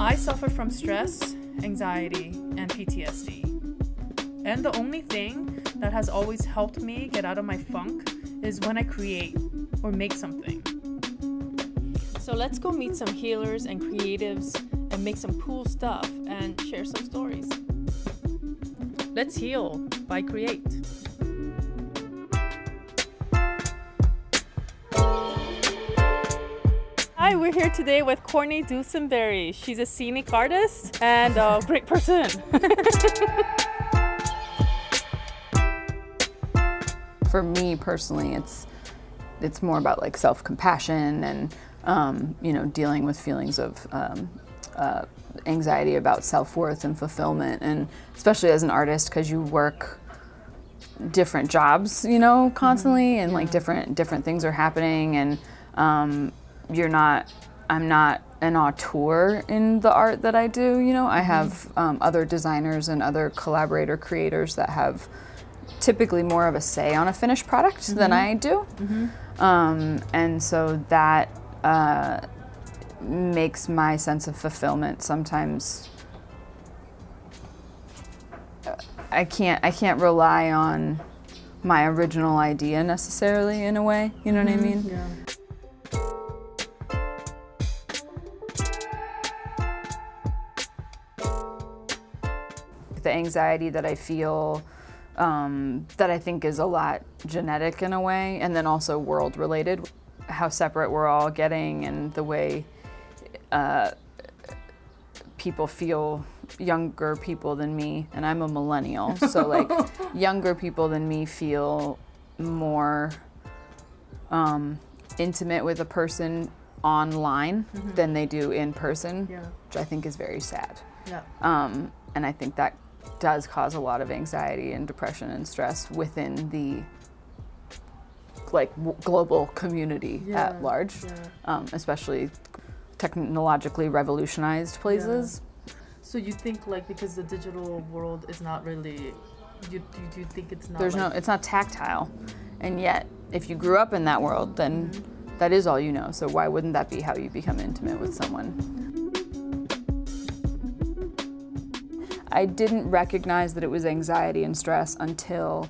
I suffer from stress, anxiety, and PTSD. And the only thing that has always helped me get out of my funk is when I create or make something. So let's go meet some healers and creatives and make some cool stuff and share some stories. Let's heal by Create. Hi, we're here today with Courtney Dusenberry. She's a scenic artist and a great person. For me personally, it's it's more about like self-compassion and um, you know dealing with feelings of um, uh, anxiety about self-worth and fulfillment, and especially as an artist because you work different jobs, you know, constantly, and like different different things are happening, and um, you're not. I'm not an auteur in the art that I do. You know, I have um, other designers and other collaborator creators that have typically more of a say on a finished product than I do, um, and so that uh, makes my sense of fulfillment sometimes. I can't I can't rely on my original idea necessarily in a way. You know what I mean? yeah. Anxiety that I feel um, that I think is a lot genetic in a way, and then also world related. How separate we're all getting, and the way uh, people feel younger people than me, and I'm a millennial, so like younger people than me feel more um, intimate with a person online than they do in person, Yeah. which I think is very sad. Yeah. Um, and I think that does cause a lot of anxiety and depression and stress within the like w- global community Yeah, at large, yeah. um, especially technologically revolutionized places. So you think like because the digital world is not really, you you, you think it's not. There's like, no, it's not tactile, and yet if you grew up in that world, then that is all you know. So why wouldn't that be how you become intimate with someone? I didn't recognize that it was anxiety and stress until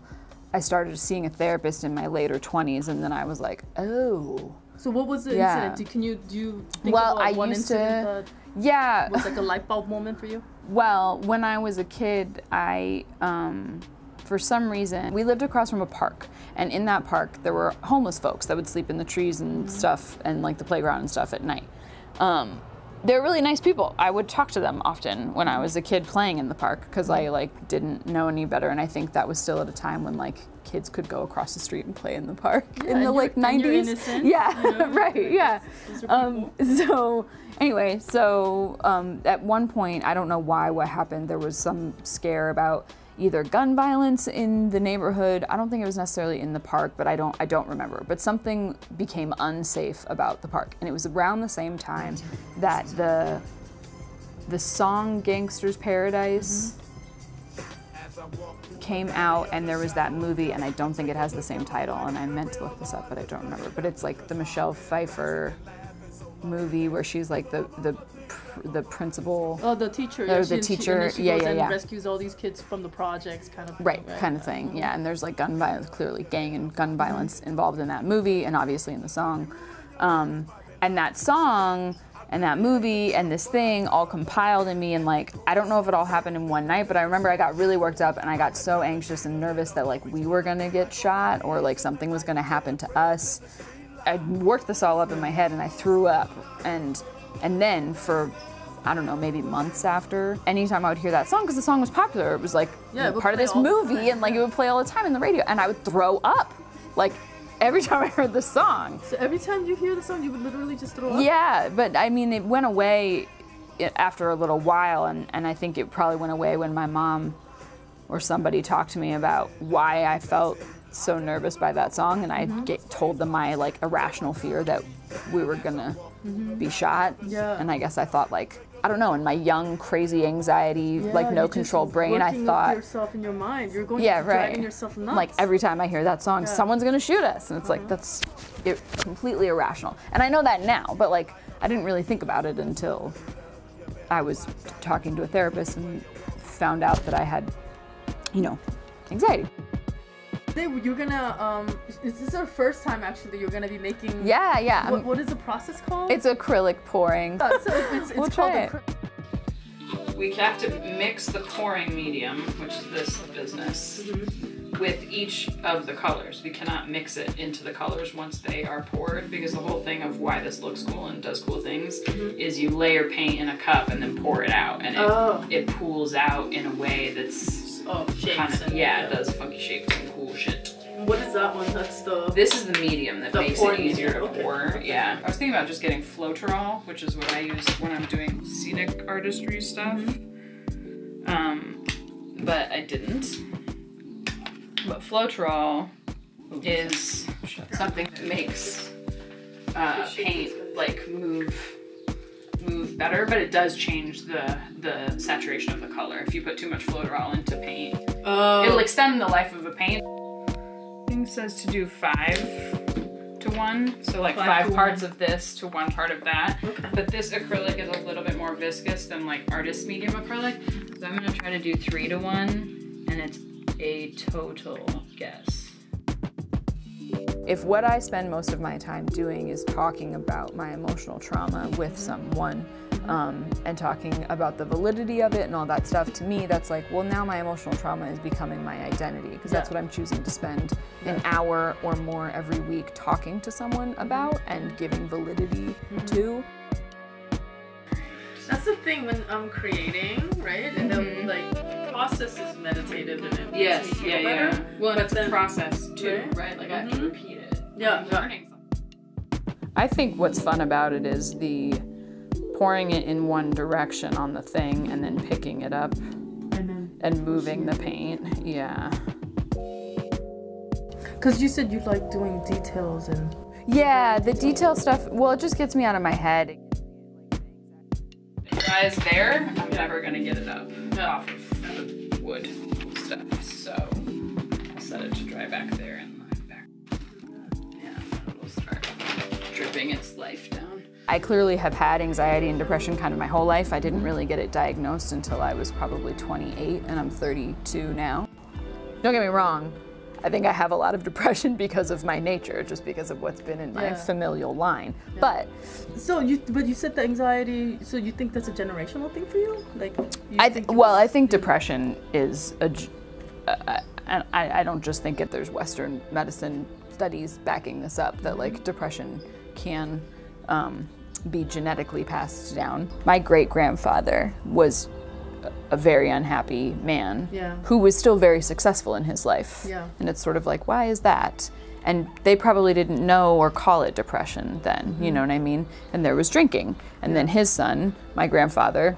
I started seeing a therapist in my later 20s, and then I was like, oh, So what was the Yeah. incident? Can you do you think Well, about I one used to- incident yeah. that was like a light bulb moment for you? Well, when I was a kid, I, um, for some reason, we lived across from a park. And in that park, there were homeless folks that would sleep in the trees and stuff and like the playground and stuff at night. Um, they're really nice people. I would talk to them often when I was a kid playing in the park because I like didn't know any better. And I think that was still at a time when like kids could go across the street and play in the park in the like 90s. yeah, you know, right, yeah. Um, so anyway, so um, at one point, I don't know why what happened. There was some scare about either gun violence in the neighborhood. I don't think it was necessarily in the park, but I don't I don't remember. But something became unsafe about the park, and it was around the same time that the the song "Gangsta's Paradise." came out and there was that movie and I don't think it has the same title and I meant to look this up but I don't remember but it's like the Michelle Pfeiffer movie where she's like the the the principal Oh, the teacher. Or yeah, the she, teacher, She, yeah, yeah, and yeah. rescues all these kids from the projects, kind of. thing, right kind of thing yeah and there's like gun violence clearly gang and gun violence involved in that movie and obviously in the song um, and that song and that movie and this thing all compiled in me and like i don't know if it all happened in one night but i remember i got really worked up and i got so anxious and nervous that like we were gonna get shot or like something was gonna happen to us i worked this all up in my head and i threw up and and then for I don't know, maybe months after. Anytime I would hear that song, because the song was popular, it was like Yeah, it part of this movie, and like it would play all the time in the radio, and I would throw up, like every time I heard the song. So every time you hear the song, you would literally just throw up. Yeah, but I mean, it went away eh, after a little while, and, and I think it probably went away when my mom or somebody talked to me about why I felt so nervous by that song, and I Mm-hmm. get, told them my like irrational fear that we were gonna be shot. Mm-hmm. Yeah. And I guess I thought like I don't know, in my young, crazy anxiety, like no control brain, I thought yourself in your mind. You're going yeah, to right. driving yourself nuts. Like every time I hear that song, Yeah. Uh-huh. someone's gonna shoot us, and it's like that's it, completely irrational. And I know that now, but like I didn't really think about it until I was talking to a therapist and found out that I had, you know, anxiety. Today you're gonna um. Is this our first time actually? You're gonna be making. Yeah, yeah. What, what is the process called? it's acrylic pouring. Uh, so it's, it's We'll called try it. We have to mix the pouring medium, which is this business, with each of the colors. We cannot mix it into the colors once they are poured because the whole thing of why this looks cool and does cool things is you layer paint in a cup and then pour it out and it, Oh. it pools out in a way that's Oh, shapes kind of and yeah, it does funky shapes and cool shit. What is that one? That's the. This is the medium that The makes it easier to okay. pour. Yeah. I was thinking about just getting Floetrol, which is what I use when I'm doing scenic artistry stuff. Um, but I didn't. But Floetrol is something that makes uh, paint like move move better, but it does change the the saturation of the color. If you put too much Floetrol into paint, Oh. It'll extend the life of a paint. Thing says to do five to one, so like Five five, parts of this to one part of that. Okay. But this acrylic is a little bit more viscous than like artist medium acrylic, so I'm gonna try to do three to one, and it's a total guess. If what I spend most of my time doing is talking about my emotional trauma with someone um, and talking about the validity of it and all that stuff, to me, that's like, well, now my emotional trauma is becoming my identity because that's Yeah. what I'm choosing to spend an hour or more every week talking to someone about and giving validity to. That's the thing when I'm creating, right? And Mhm. the like process is meditative and it makes me feel yeah, better. yeah. Well, and But it's then- a process too, Right? right? Like I have to Mhm. repeat it. Yeah, I'm learning something. I think what's fun about it is the pouring it in one direction on the thing and then picking it up And then, and moving the paint. Yeah. because you said you like doing details and Yeah, the detail stuff, well, it just gets me out of my head. It dries there, I'm never gonna get it up off of I clearly have had anxiety and depression kind of my whole life. I didn't really get it diagnosed until I was probably 28, and I'm 32 now. Don't get me wrong, I think I have a lot of depression because of my nature, just because of what's been in my Yeah. familial line. But so you but you said the anxiety. So you think that's a generational thing for you? Like you I think th- well, I think depression is a, g- uh, and I, I don't just think it. There's Western medicine studies backing this up that like depression can um, be genetically passed down. My great grandfather was a- very unhappy man Yeah. who was still very successful in his life. Yeah. And it's sort of like, why is that? And they probably didn't know or call it depression then, you mm-hmm. know what I mean? And there was drinking. And then his son, my grandfather,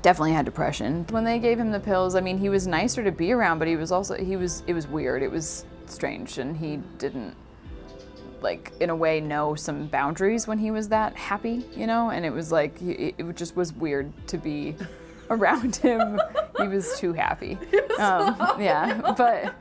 definitely had depression. When they gave him the pills, I mean, he was nicer to be around, but he was also he was it was weird. It was strange and he didn't like in a way know some boundaries when he was that happy, you know? And it was like it, it just was weird to be around him. he was too happy. Um, yeah, but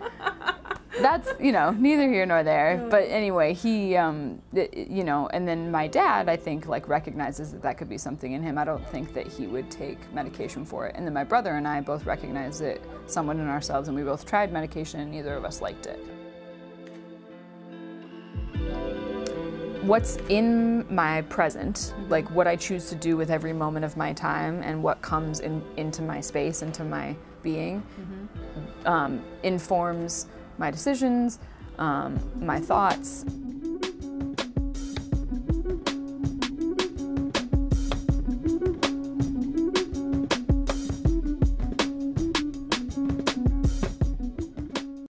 that's you know neither here nor there but anyway he um it- you know and then my dad i think like recognizes that that could be something in him i don't think that he would take medication for it and then my brother and i both recognize it somewhat in ourselves and we both tried medication and neither of us liked it what's in my present, like what I choose to do with every moment of my time and what comes in, into my space, into my being, um, informs my decisions, um, my thoughts.